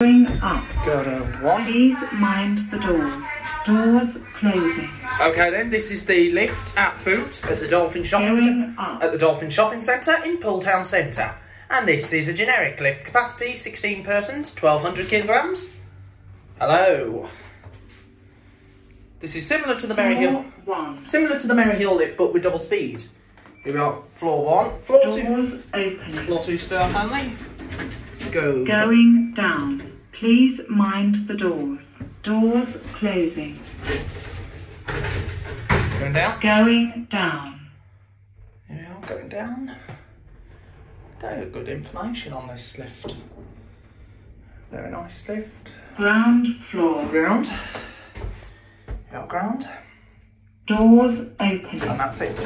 Going up. Go to one. Please mind the doors. Doors closing. Okay then, this is the lift at Boots at the Dolphin Shopping Going Centre up. at the Dolphin Shopping Centre in Poole Town Centre. And this is a generic lift capacity, 16 persons, 1200 kilograms. Hello. This is similar to the Merry Hill, one. similar to the Merry Hill lift, but with double speed. Here we got floor one, floor two, Doors opening. floor two staff only. Let's go. Going down. Please mind the doors. Doors closing. Going down. Going down. Here we are, going down. Got good information on this lift. Very nice lift. Ground floor. Ground. Yeah, ground. Doors opening. And that's it.